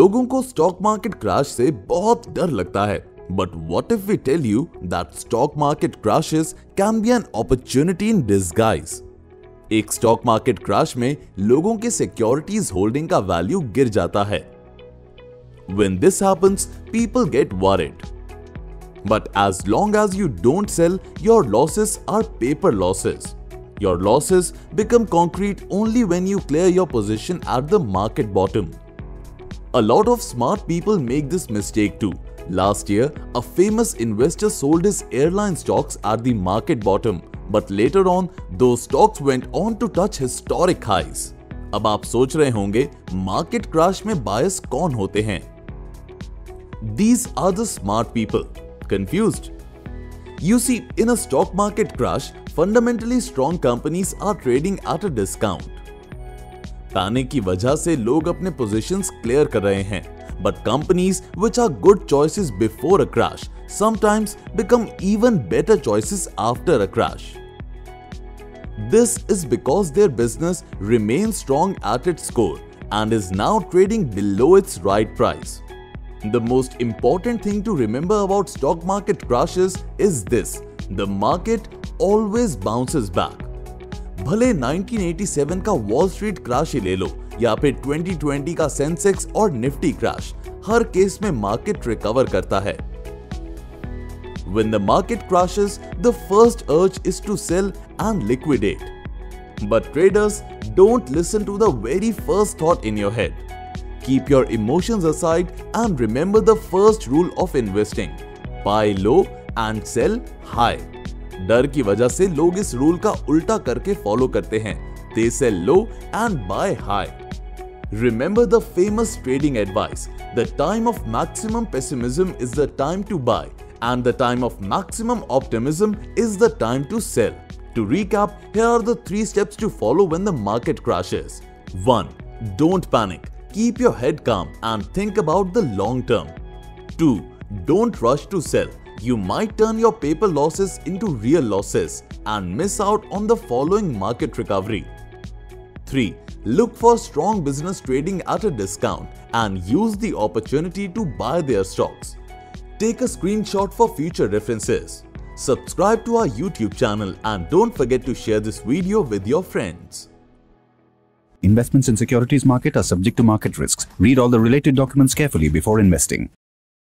लोगों को stock market crash से बहुत डर लगता है but what if we tell you that stock market crashes can be an opportunity in disguise एक स्टॉक मार्केट क्रैश में लोगों के सिक्योरिटीज होल्डिंग का वैल्यू गिर जाता है When this happens, people get worried. But as long as you don't sell, your losses are paper losses. Your losses become concrete only when you clear your position at the market bottom. A lot of smart people make this mistake too. Last year, a famous investor sold his airline stocks at the market bottom, but later on, those stocks went on to touch historic highs. अब आप सोच रहे होंगे market crash में बायस कौन होते हैं These are the smart people. Confused? You see, in a stock market crash, fundamentally strong companies are trading at a discount. ताने की वजह से लोग अपने पोजीशंस क्लियर कर रहे हैं। But companies which are good choices before a crash sometimes become even better choices after a crash this is because their business remain strong at its core and is now trading below its right price the most important thing to remember about stock market crashes is this the market always bounces back भले 1987 का wall street crash ही ले लो या फिर 2020 का सेंसेक्स और Nifty crash हर case में market recover करता है When the market crashes, the first urge is to sell and liquidate. But traders don't listen to the very first thought in your head. Keep your emotions aside and remember the first rule of investing. Buy low and sell high. डर की वजह से लोग इस rule का उल्टा करके follow करते हैं They sell low and buy high. Remember the famous trading advice. The time of maximum pessimism is the time to buy and the time of maximum optimism is the time to sell. To recap, here are the three steps to follow when the market crashes. 1. Don't panic. Keep your head calm and think about the long term. 2. Don't rush to sell. You might turn your paper losses into real losses and miss out on the following market recovery. 3. Look for strong business trading at a discount and use the opportunity to buy their stocks. Take a screenshot for future references. Subscribe to our YouTube channel and don't forget to share this video with your friends. Investments in securities market are subject to market risks. Read all the related documents carefully before investing.